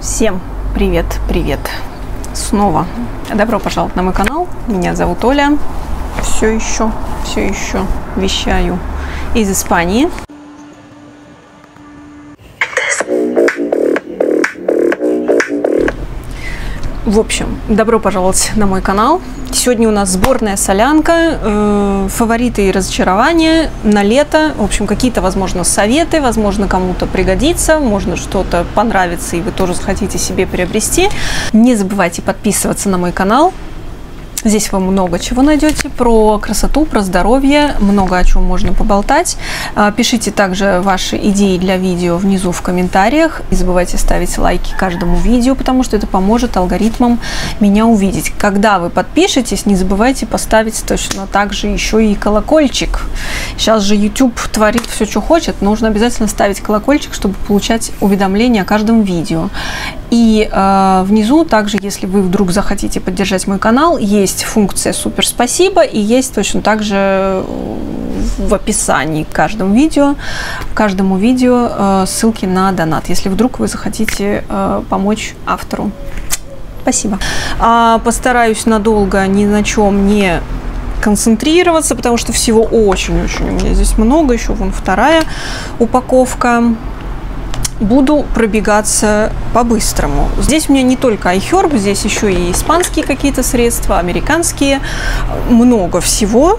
Всем привет, привет! Снова добро пожаловать на мой канал. Меня зовут Оля. Все еще, все еще вещаю из Испании. В общем, добро пожаловать на мой канал. Сегодня у нас сборная солянка, э, фавориты и разочарования на лето. В общем, какие-то, возможно, советы, возможно, кому-то пригодится, можно что-то понравится, и вы тоже захотите себе приобрести. Не забывайте подписываться на мой канал, Здесь вы много чего найдете про красоту, про здоровье, много о чем можно поболтать. А, пишите также ваши идеи для видео внизу в комментариях. Не забывайте ставить лайки каждому видео, потому что это поможет алгоритмам меня увидеть. Когда вы подпишетесь, не забывайте поставить точно так же еще и колокольчик. Сейчас же YouTube творит все, что хочет. Нужно обязательно ставить колокольчик, чтобы получать уведомления о каждом видео. И э, внизу также, если вы вдруг захотите поддержать мой канал, есть функция «Супер спасибо» и есть точно так же в описании к каждому видео, каждому видео э, ссылки на донат, если вдруг вы захотите э, помочь автору. Спасибо. А, постараюсь надолго ни на чем не концентрироваться, потому что всего очень-очень у меня здесь много. Еще вон вторая упаковка буду пробегаться по-быстрому. Здесь у меня не только iHerb, здесь еще и испанские какие-то средства, американские, много всего.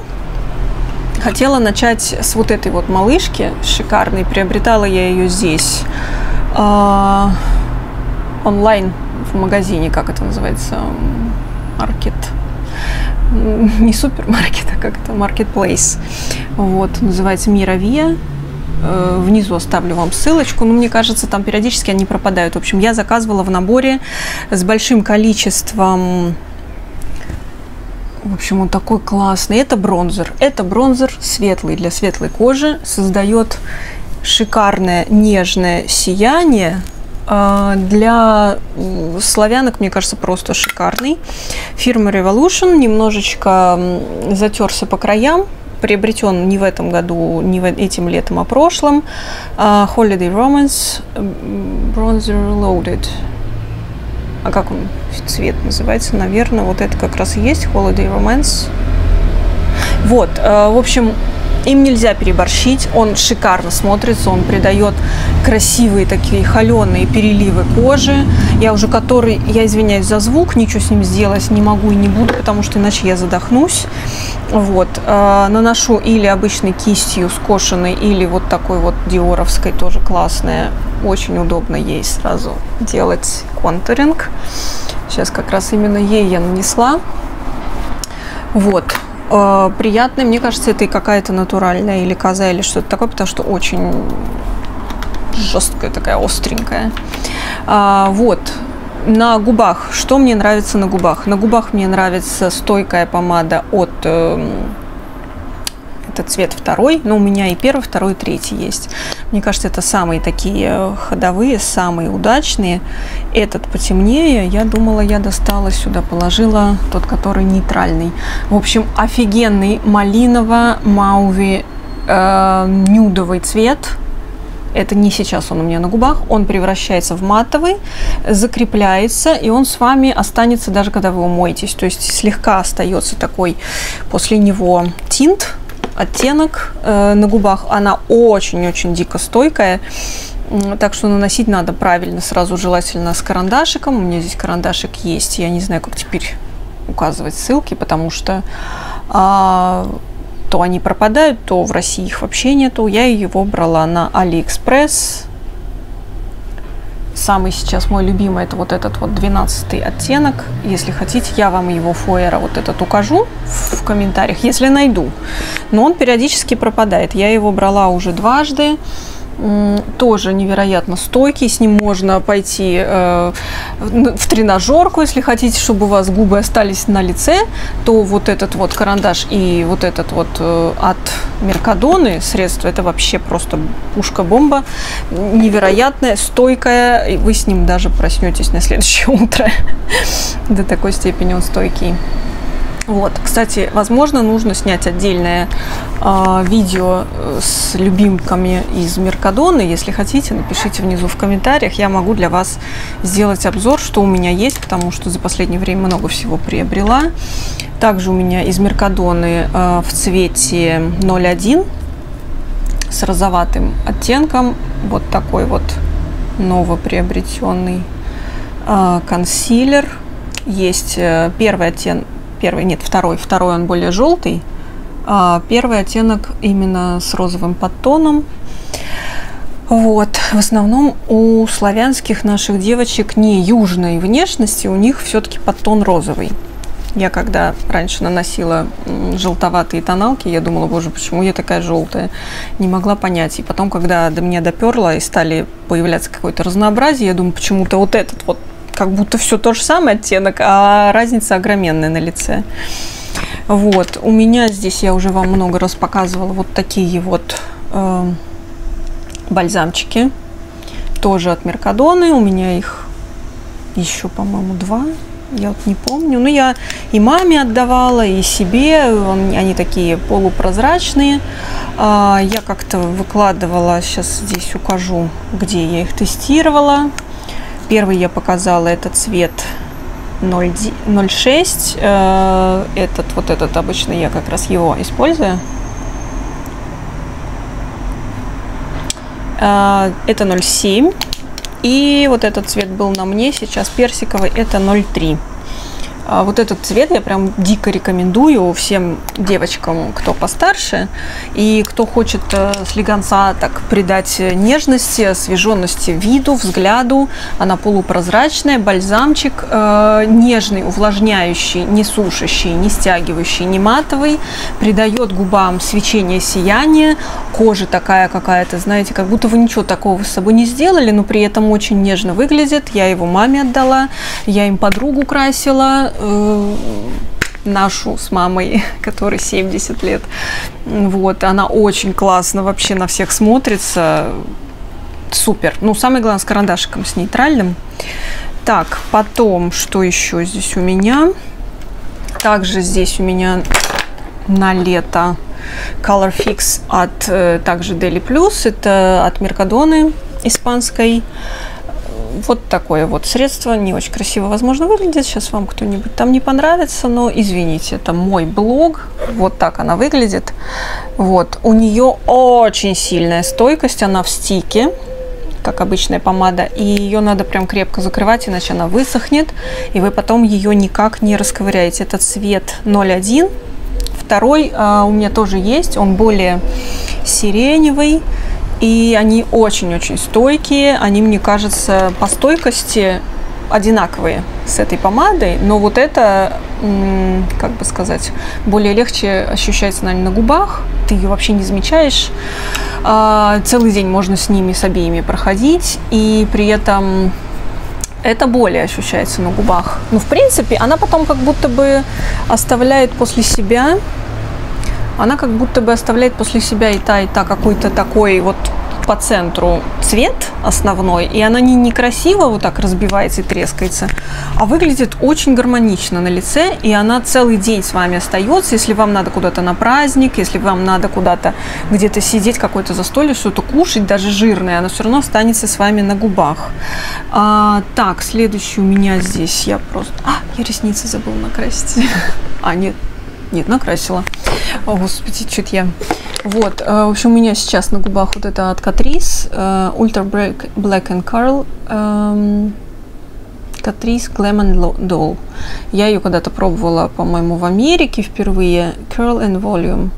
Хотела начать с вот этой вот малышки шикарной. Приобретала я ее здесь э, онлайн в магазине, как это называется, маркет не супермаркет, а как это, маркетплейс. Вот, называется Мировия. Э, внизу оставлю вам ссылочку. Но мне кажется, там периодически они пропадают. В общем, я заказывала в наборе с большим количеством в общем, он такой классный. Это бронзер. Это бронзер светлый для светлой кожи. Создает шикарное нежное сияние. А, для славянок, мне кажется, просто шикарный. Фирма Revolution немножечко затерся по краям приобретен не в этом году, не этим летом, а прошлым. Uh, Holiday Romance Bronzer Loaded. А как он цвет называется? Наверное, вот это как раз и есть Holiday Romance. Вот, uh, в общем, им нельзя переборщить, он шикарно смотрится, он придает красивые такие холеные переливы кожи. Я уже который, я извиняюсь за звук, ничего с ним сделать не могу и не буду, потому что иначе я задохнусь. Вот, э, наношу или обычной кистью скошенной, или вот такой вот диоровской, тоже классная. Очень удобно ей сразу делать контуринг. Сейчас как раз именно ей я нанесла. Вот, э, приятный. Мне кажется, это и какая-то натуральная или коза, или что-то такое, потому что очень жесткая такая, остренькая. А, вот. На губах. Что мне нравится на губах? На губах мне нравится стойкая помада от э, это цвет второй, но у меня и первый, второй, третий есть. Мне кажется, это самые такие ходовые, самые удачные. Этот потемнее, я думала, я достала сюда, положила тот, который нейтральный. В общем, офигенный малиново-мауви э, нюдовый цвет. Это не сейчас он у меня на губах. Он превращается в матовый, закрепляется, и он с вами останется даже когда вы умоетесь. То есть слегка остается такой после него тинт, оттенок э, на губах. Она очень-очень дико стойкая. Так что наносить надо правильно, сразу желательно с карандашиком. У меня здесь карандашик есть. Я не знаю, как теперь указывать ссылки, потому что а, то они пропадают, то в России их вообще нету. Я его брала на Алиэкспресс Самый сейчас мой любимый это вот этот вот 12 оттенок. Если хотите, я вам его фуэра вот этот укажу в комментариях, если найду. Но он периодически пропадает. Я его брала уже дважды тоже невероятно стойкий. С ним можно пойти э, в тренажерку, если хотите, чтобы у вас губы остались на лице, то вот этот вот карандаш и вот этот вот э, от Меркадоны средство, это вообще просто пушка-бомба. Невероятная, стойкая, и вы с ним даже проснетесь на следующее утро. До такой степени он стойкий. Вот, кстати, возможно, нужно снять отдельное э, видео с любимками из Меркадона. Если хотите, напишите внизу в комментариях. Я могу для вас сделать обзор, что у меня есть, потому что за последнее время много всего приобрела. Также у меня из Меркадоны э, в цвете 01 с розоватым оттенком. Вот такой вот новоприобретенный э, консилер. Есть э, первый оттенок Первый, нет, второй. Второй он более желтый. А первый оттенок именно с розовым подтоном. Вот. В основном у славянских наших девочек не южной внешности, у них все-таки подтон розовый. Я когда раньше наносила желтоватые тоналки, я думала, боже, почему я такая желтая? Не могла понять. И потом, когда до меня доперло и стали появляться какое-то разнообразие, я думаю, почему-то вот этот вот как будто все то же самое оттенок, а разница огроменная на лице. Вот, у меня здесь, я уже вам много раз показывала, вот такие вот э, бальзамчики. Тоже от Меркадоны. У меня их еще, по-моему, два. Я вот не помню. Ну, я и маме отдавала, и себе. Они такие полупрозрачные. А, я как-то выкладывала, сейчас здесь укажу, где я их тестировала. Первый я показала этот цвет 0,6. Э, этот, вот этот обычно я как раз его использую. Э, это 0,7. И вот этот цвет был на мне, сейчас персиковый, это 0,3. А вот этот цвет я прям дико рекомендую всем девочкам, кто постарше и кто хочет э, слегонца так придать нежности, освеженности виду, взгляду. Она полупрозрачная, бальзамчик э, нежный, увлажняющий, не сушащий, не стягивающий, не матовый, придает губам свечение, сияние, кожа такая какая-то, знаете, как будто вы ничего такого с собой не сделали, но при этом очень нежно выглядит. Я его маме отдала, я им подругу красила, нашу с мамой, которой 70 лет. Вот, она очень классно вообще на всех смотрится. Супер. Ну, самое главное, с карандашиком, с нейтральным. Так, потом, что еще здесь у меня? Также здесь у меня на лето Color Fix от э, также Deli Plus. Это от Меркадоны испанской вот такое вот средство, не очень красиво, возможно, выглядит. Сейчас вам кто-нибудь там не понравится, но извините, это мой блог. Вот так она выглядит. Вот, у нее очень сильная стойкость, она в стике как обычная помада, и ее надо прям крепко закрывать, иначе она высохнет, и вы потом ее никак не расковыряете. Это цвет 01. Второй а, у меня тоже есть, он более сиреневый, и они очень-очень стойкие. Они, мне кажется, по стойкости одинаковые с этой помадой, но вот это, как бы сказать, более легче ощущается, наверное, на губах. Ты ее вообще не замечаешь. А, целый день можно с ними, с обеими проходить, и при этом это более ощущается на губах. Ну, в принципе, она потом как будто бы оставляет после себя она как будто бы оставляет после себя и та, и та какой-то такой вот по центру цвет основной, и она не некрасиво вот так разбивается и трескается, а выглядит очень гармонично на лице, и она целый день с вами остается, если вам надо куда-то на праздник, если вам надо куда-то где-то сидеть, какое-то застолье, что-то кушать, даже жирное, она все равно останется с вами на губах. А, так, следующий у меня здесь, я просто... А, я ресницы забыла накрасить. А, нет, нет, накрасила. О, господи, что-то я... Вот, э, в общем, у меня сейчас на губах вот это от Catrice э, Ultra Black, Black and Curl эм, Catrice Glam and Doll. Я ее когда-то пробовала, по-моему, в Америке впервые. Curl and Volume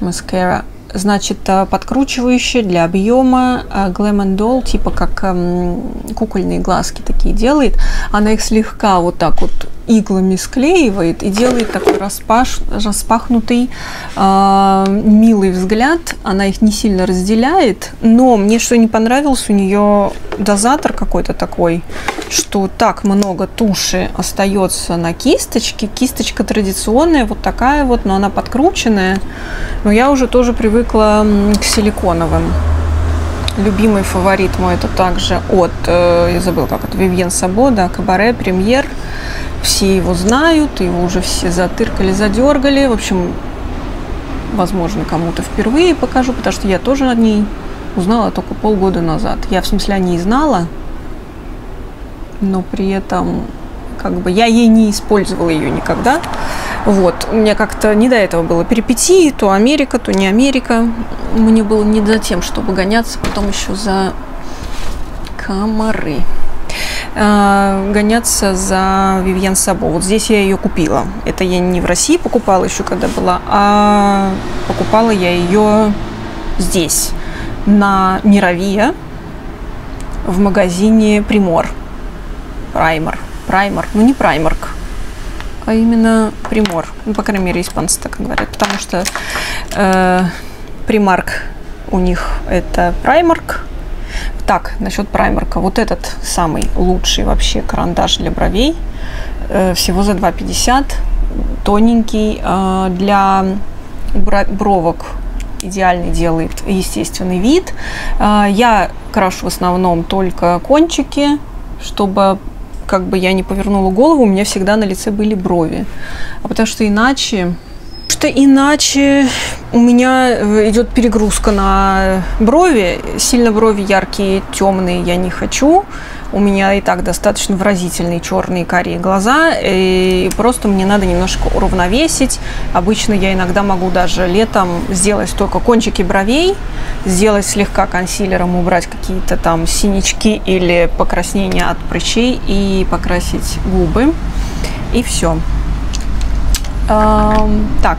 Mascara значит, э, подкручивающая для объема Glam and Doll, типа как эм, кукольные глазки такие делает. Она их слегка вот так вот иглами склеивает и делает такой распаш, распахнутый э, милый взгляд. Она их не сильно разделяет, но мне что не понравилось, у нее дозатор какой-то такой, что так много туши остается на кисточке. Кисточка традиционная, вот такая вот, но она подкрученная. Но я уже тоже привыкла к силиконовым. Любимый фаворит мой это также от, э, я забыл как это, Вивьен Сабо, да, Кабаре, Премьер. Все его знают, его уже все затыркали, задергали. В общем, возможно, кому-то впервые покажу, потому что я тоже о ней узнала только полгода назад. Я, в смысле, о ней знала, но при этом как бы я ей не использовала ее никогда. Вот, меня как-то не до этого было перипетии, то Америка, то не Америка. Мне было не за тем, чтобы гоняться потом еще за комары. А, гоняться за Вивьен Сабо. Вот здесь я ее купила. Это я не в России покупала еще, когда была, а покупала я ее здесь, на Мировия, в магазине Примор. Праймер. Праймер. Ну, не Праймарк, а именно Примор. Ну, по крайней мере, испанцы так говорят. Потому что э, Примарк у них это Праймарк, так, насчет праймерка. Вот этот самый лучший вообще карандаш для бровей. Э, всего за 2,50. Тоненький. Э, для бровок идеальный делает естественный вид. Э, я крашу в основном только кончики, чтобы как бы я не повернула голову, у меня всегда на лице были брови. А потому что иначе что иначе у меня э, идет перегрузка на брови. Сильно брови яркие, темные я не хочу. У меня и так достаточно выразительные черные карие глаза. И просто мне надо немножко уравновесить. Обычно я иногда могу даже летом сделать только кончики бровей, сделать слегка консилером, убрать какие-то там синячки или покраснения от прыщей и покрасить губы. И все. Так,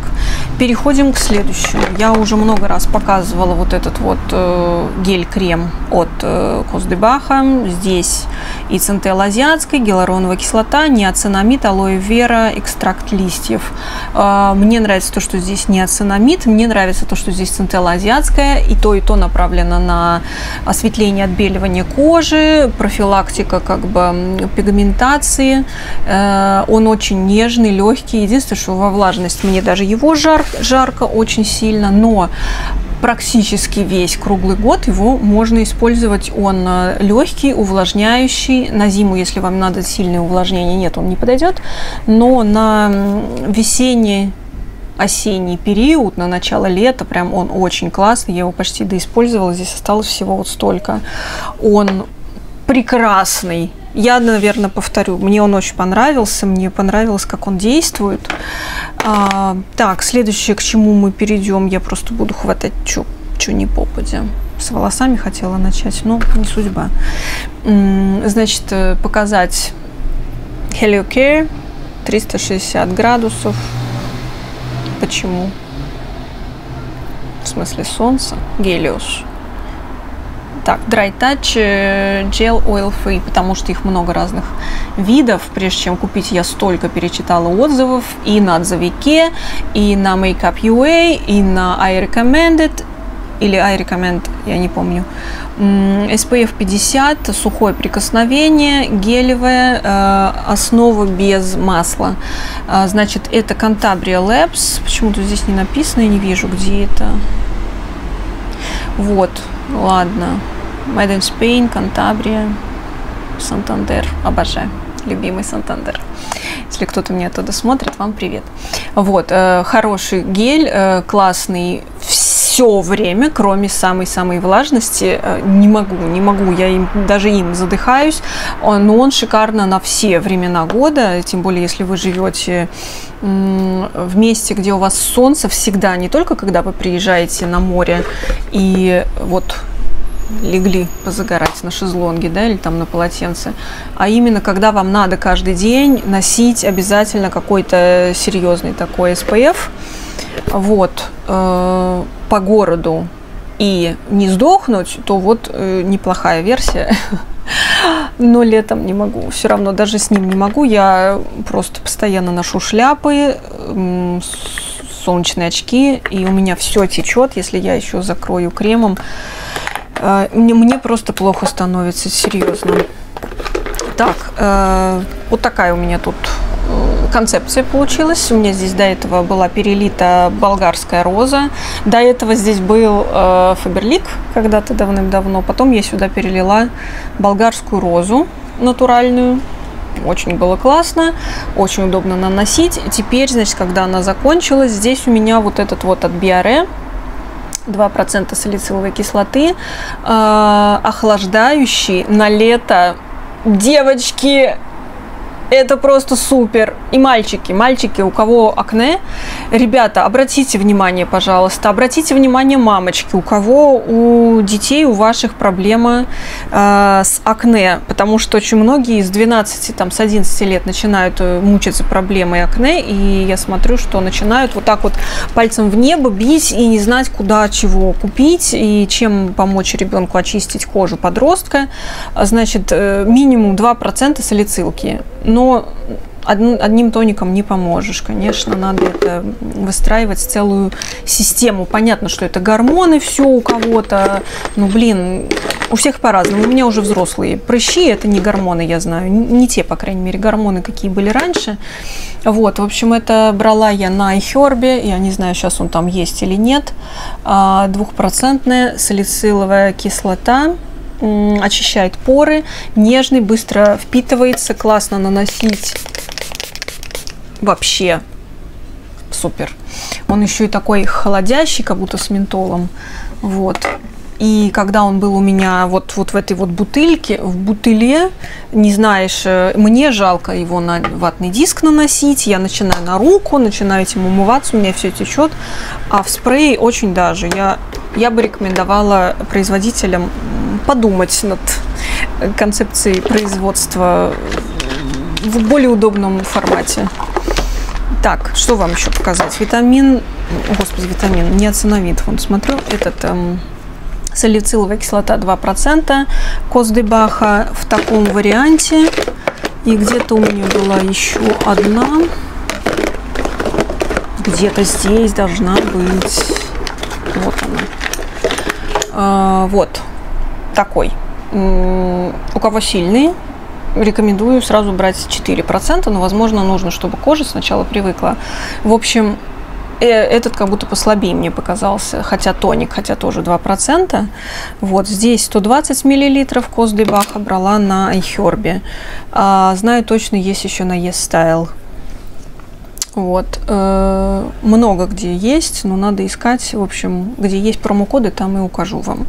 переходим к следующему. Я уже много раз показывала вот этот вот э, гель-крем от э, Коздебаха. Здесь и центел азиатской, гиалуроновая кислота, неоцинамид, алоэ вера, экстракт листьев. Э, мне нравится то, что здесь неоцинамид, мне нравится то, что здесь центел азиатская, и то, и то направлено на осветление, отбеливание кожи, профилактика как бы пигментации. Э, он очень нежный, легкий. Единственное, что во влажность мне даже его жар, жарко очень сильно, но практически весь круглый год его можно использовать. Он э, легкий, увлажняющий. На зиму, если вам надо сильное увлажнение, нет, он не подойдет. Но на весенний осенний период, на начало лета, прям он очень классный. Я его почти доиспользовала. Здесь осталось всего вот столько. Он прекрасный я, наверное, повторю. Мне он очень понравился. Мне понравилось, как он действует. А, так, следующее, к чему мы перейдем, я просто буду хватать, что не попадя. С волосами хотела начать, но не судьба. Значит, э, показать Helio Care 360 градусов. Почему? В смысле солнца? Гелиос. Так, Dry Touch э, Gel Oil Free, потому что их много разных видов. Прежде чем купить, я столько перечитала отзывов и на отзывике, и на Makeup UA, и на I Recommended, или I Recommend, я не помню. SPF 50, сухое прикосновение, гелевая, э, основа без масла. Э, значит, это Cantabria Labs. Почему-то здесь не написано, я не вижу, где это. Вот, ладно. Made in Spain, Кантабрия, Сантандер. Обожаю. Любимый Сантандер. Если кто-то меня оттуда смотрит, вам привет. Вот, э, хороший гель, э, классный все время, кроме самой-самой влажности. Э, не могу, не могу, я им, даже им задыхаюсь. Но он шикарно на все времена года, тем более, если вы живете в месте, где у вас солнце всегда, не только когда вы приезжаете на море и вот легли позагорать на шезлонге, да, или там на полотенце, а именно когда вам надо каждый день носить обязательно какой-то серьезный такой SPF, вот, э, по городу и не сдохнуть, то вот э, неплохая версия. Но летом не могу. Все равно даже с ним не могу. Я просто постоянно ношу шляпы, солнечные очки, и у меня все течет, если я еще закрою кремом. Э, мне, просто плохо становится, серьезно. Так, э, вот такая у меня тут концепция получилась. У меня здесь до этого была перелита болгарская роза. До этого здесь был э, Фаберлик когда-то давным-давно. Потом я сюда перелила болгарскую розу натуральную. Очень было классно, очень удобно наносить. Теперь, значит, когда она закончилась, здесь у меня вот этот вот от Биаре 2% салициловой кислоты, э, охлаждающий на лето. Девочки, это просто супер. И мальчики, мальчики, у кого акне, ребята, обратите внимание, пожалуйста, обратите внимание мамочки, у кого у детей, у ваших проблема э, с акне, потому что очень многие из 12, там, с 11 лет начинают э, мучиться проблемой акне, и я смотрю, что начинают вот так вот пальцем в небо бить и не знать, куда чего купить и чем помочь ребенку очистить кожу подростка. Значит, э, минимум 2% салицилки. Но но одним тоником не поможешь. Конечно, надо это выстраивать целую систему. Понятно, что это гормоны все у кого-то. Ну, блин, у всех по-разному. У меня уже взрослые прыщи, это не гормоны, я знаю. Не те, по крайней мере, гормоны, какие были раньше. Вот, в общем, это брала я на iHerb. Я не знаю, сейчас он там есть или нет. А, двухпроцентная салициловая кислота очищает поры, нежный, быстро впитывается, классно наносить. Вообще супер. Он еще и такой холодящий, как будто с ментолом. Вот. И когда он был у меня вот, вот в этой вот бутыльке, в бутыле, не знаешь, э, мне жалко его на ватный диск наносить, я начинаю на руку, начинаю этим умываться, у меня все течет, а в спрее очень даже. Я, я бы рекомендовала производителям подумать над концепцией производства в более удобном формате. Так, что вам еще показать? Витамин, о, господи, витамин, неоциновид, вон, смотрю, этот эм, салициловая кислота 2%, Коздебаха в таком варианте. И где-то у меня была еще одна. Где-то здесь должна быть. Вот она. А, вот такой. У кого сильный, рекомендую сразу брать 4%, но, возможно, нужно, чтобы кожа сначала привыкла. В общем, э, этот как будто послабее мне показался, хотя тоник, хотя тоже 2%. Вот здесь 120 мл Коздебаха брала на айхербе. А, знаю точно, есть еще на Yes вот. Э, много где есть, но надо искать. В общем, где есть промокоды, там и укажу вам.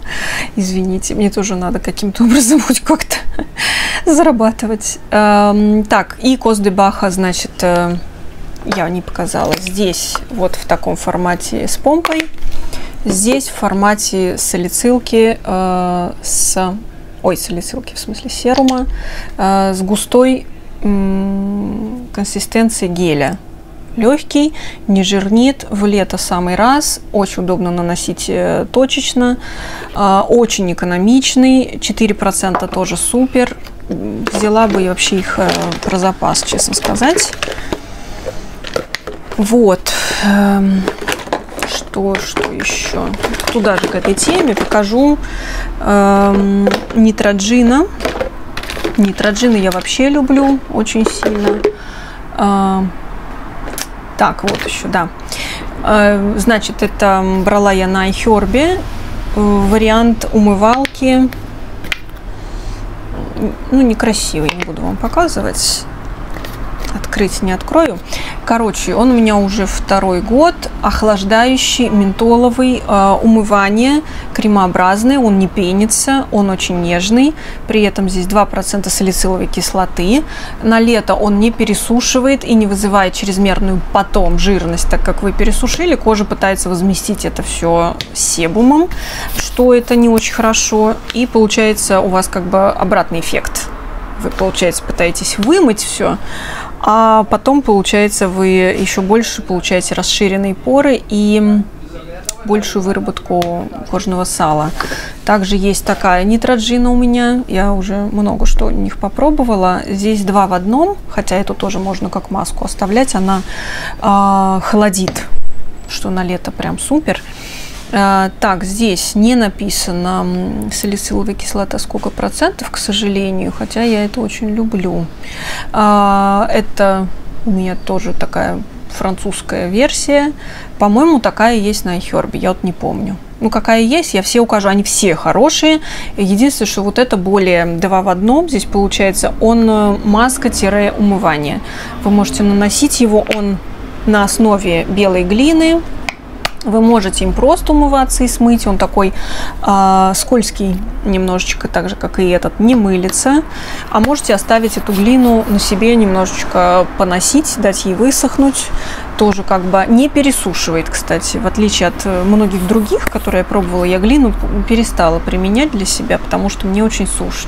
Извините, мне тоже надо каким-то образом хоть как-то зарабатывать. Эм, так, и Коздебаха, значит, э, я не показала. Здесь вот в таком формате с помпой. Здесь в формате салицилки э, с... Ой, салицилки, в смысле серума. С густой консистенцией геля легкий, не жирнит, в лето самый раз, очень удобно наносить э, точечно, а, очень экономичный, 4% тоже супер. Взяла бы вообще их э, про запас, честно сказать. Вот. Эм, что, что еще? Туда же к этой теме покажу эм, нитроджина. Я вообще люблю очень сильно. Э, так, вот еще, да. Э, значит, это брала я на iHerb вариант умывалки. Ну, некрасивый, не буду вам показывать открыть не открою. Короче, он у меня уже второй год, охлаждающий, ментоловый, э, умывание, кремообразный, он не пенится, он очень нежный, при этом здесь 2% салициловой кислоты. На лето он не пересушивает и не вызывает чрезмерную потом жирность, так как вы пересушили, кожа пытается возместить это все себумом, что это не очень хорошо, и получается у вас как бы обратный эффект вы, получается, пытаетесь вымыть все, а потом, получается, вы еще больше получаете расширенные поры и большую выработку кожного сала. Также есть такая нитроджина у меня. Я уже много что у них попробовала. Здесь два в одном, хотя эту тоже можно как маску оставлять. Она э, холодит, что на лето прям супер. А, так, здесь не написано салициловая кислота сколько процентов, к сожалению, хотя я это очень люблю. А, это у меня тоже такая французская версия. По-моему, такая есть на iHerb, я вот не помню. ну, какая есть, я все укажу. Они все хорошие. Единственное, что вот это более два в одном. Здесь получается он э, маска-умывание. Вы можете наносить его, он на основе белой глины, вы можете им просто умываться и смыть. Он такой э, скользкий немножечко, так же, как и этот, не мылится. А можете оставить эту глину на себе немножечко поносить, дать ей высохнуть тоже как бы не пересушивает, кстати, в отличие от э, многих других, которые я пробовала, я глину перестала применять для себя, потому что мне очень сушит.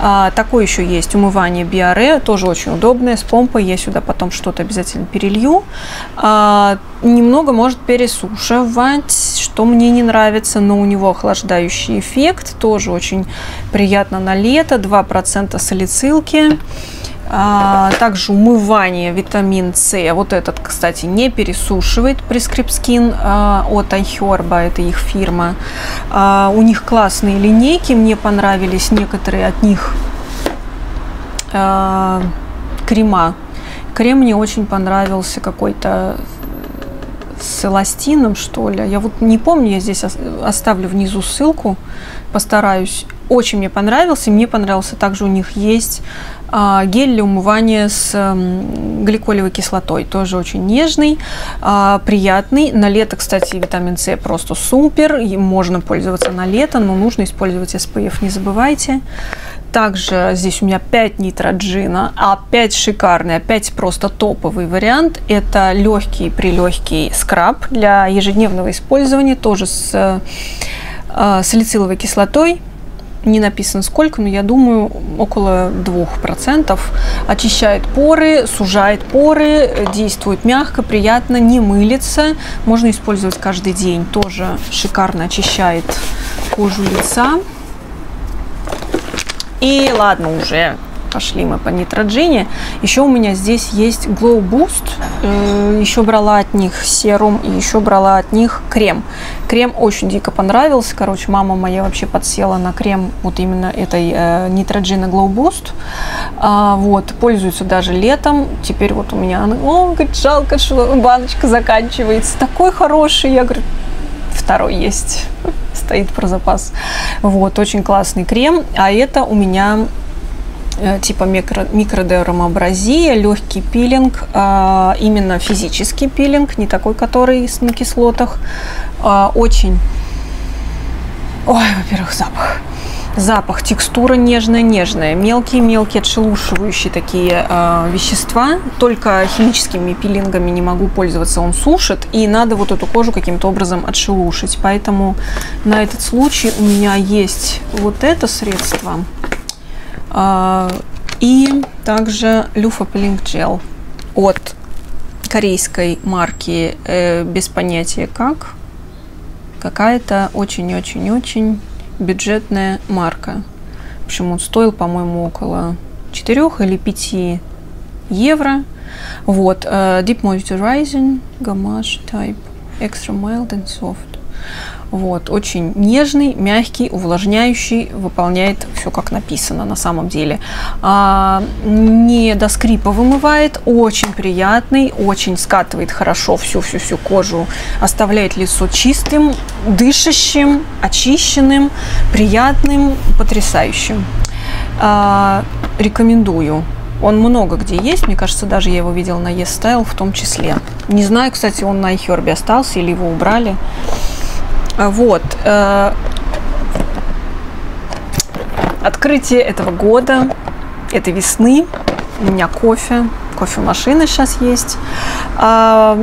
А, такое еще есть умывание Биаре, тоже очень удобное, с помпой, я сюда потом что-то обязательно перелью. А, немного может пересушивать, что мне не нравится, но у него охлаждающий эффект, тоже очень приятно на лето, 2% салицилки. А, также умывание витамин С. Вот этот, кстати, не пересушивает Prescripskin а, от iHerba, это их фирма. А, у них классные линейки, мне понравились некоторые от них а, крема. Крем мне очень понравился какой-то с эластином, что ли. Я вот не помню, я здесь оставлю внизу ссылку, постараюсь. Очень мне понравился. Мне понравился также у них есть а, гель для умывания с гликолевой кислотой. Тоже очень нежный, а, приятный. На лето, кстати, витамин С просто супер. Им можно пользоваться на лето, но нужно использовать SPF, не забывайте. Также здесь у меня 5 нитроджина, опять шикарный, опять просто топовый вариант. Это легкий прилегкий скраб для ежедневного использования, тоже с э, салициловой кислотой не написано сколько, но я думаю, около 2%. Очищает поры, сужает поры, действует мягко, приятно, не мылится. Можно использовать каждый день. Тоже шикарно очищает кожу лица. И ладно уже, пошли мы по нитроджине. Еще у меня здесь есть Glow Boost. Еще брала от них серум и еще брала от них крем. Крем очень дико понравился. Короче, мама моя вообще подсела на крем вот именно этой э, нитроджина Glow Boost. А, вот, пользуется даже летом. Теперь вот у меня, она, о, говорит, жалко, что баночка заканчивается. Такой хороший. Я говорю, второй есть стоит про запас. Вот, очень классный крем. А это у меня Э, типа микро, микродермоабразия, легкий пилинг, а, именно физический пилинг, не такой, который на кислотах. А, очень, ой, во-первых, запах. Запах, текстура нежная-нежная, мелкие-мелкие отшелушивающие такие э, вещества. Только химическими пилингами не могу пользоваться, он сушит, и надо вот эту кожу каким-то образом отшелушить. Поэтому на этот случай у меня есть вот это средство – а, и также Люфа Pink Gel от корейской марки э, без понятия как. Какая-то очень-очень-очень бюджетная марка. В общем, он стоил, по-моему, около 4 или 5 евро. Вот. Uh, Deep Moisturizing, Gamache Type, Extra Mild and Soft. Вот, очень нежный, мягкий, увлажняющий, выполняет все как написано на самом деле. А, не до скрипа вымывает, очень приятный, очень скатывает хорошо всю-всю-всю кожу, оставляет лицо чистым, дышащим, очищенным, приятным, потрясающим. А, рекомендую. Он много где есть, мне кажется, даже я его видела на Yes в том числе. Не знаю, кстати, он на iHerb остался или его убрали. А, вот. Э, открытие этого года, этой весны. У меня кофе. Кофемашина сейчас есть. А,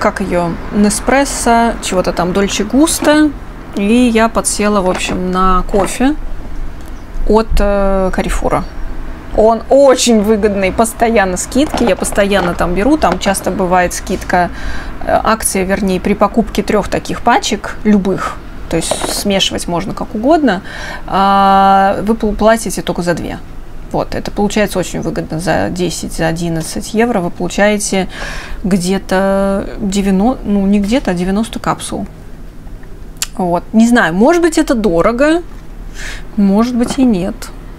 как ее? Неспрессо, чего-то там Дольче Густо. И я подсела, в общем, на кофе от э, Карифура. Он очень выгодный, постоянно скидки, я постоянно там беру, там часто бывает скидка, э, акция, вернее, при покупке трех таких пачек, любых, то есть смешивать можно как угодно, а, вы платите только за две. Вот, это получается очень выгодно. За 10, за 11 евро вы получаете где-то 90, ну не где-то, а 90 капсул. Вот, не знаю, может быть это дорого, может быть и нет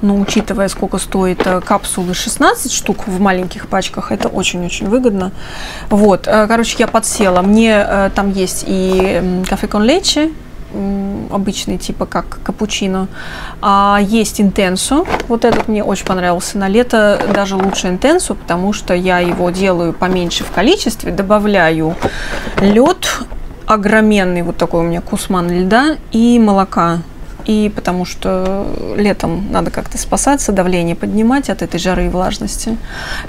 но учитывая, сколько стоит э, капсулы 16 штук в маленьких пачках, это очень-очень выгодно. Вот, э, короче, я подсела. Мне э, там есть и кафе кон обычный, типа как капучино. А есть интенсо. Вот этот мне очень понравился. На лето даже лучше интенсо, потому что я его делаю поменьше в количестве, добавляю лед огроменный, вот такой у меня кусман льда и молока и потому что летом надо как-то спасаться, давление поднимать от этой жары и влажности.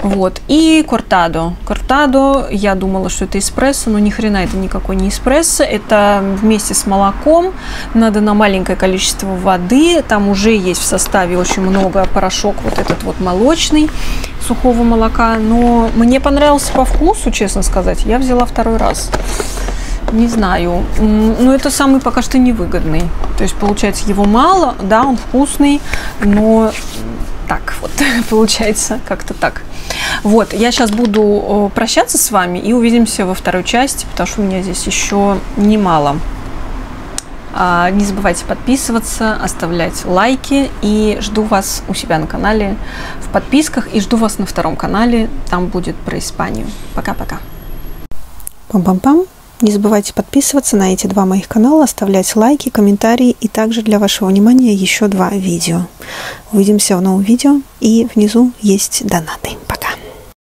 Вот. И кортадо. Кортадо, я думала, что это эспрессо, но ни хрена это никакой не эспрессо. Это вместе с молоком, надо на маленькое количество воды, там уже есть в составе очень много порошок вот этот вот молочный, сухого молока, но мне понравился по вкусу, честно сказать, я взяла второй раз. Не знаю. Ну, это самый пока что невыгодный. То есть, получается, его мало, да, он вкусный, но так вот получается как-то так. Вот, я сейчас буду прощаться с вами и увидимся во второй части, потому что у меня здесь еще немало. А, не забывайте подписываться, оставлять лайки и жду вас у себя на канале в подписках и жду вас на втором канале, там будет про Испанию. Пока-пока. Пам-пам-пам. Не забывайте подписываться на эти два моих канала, оставлять лайки, комментарии и также для вашего внимания еще два видео. Увидимся в новом видео и внизу есть донаты.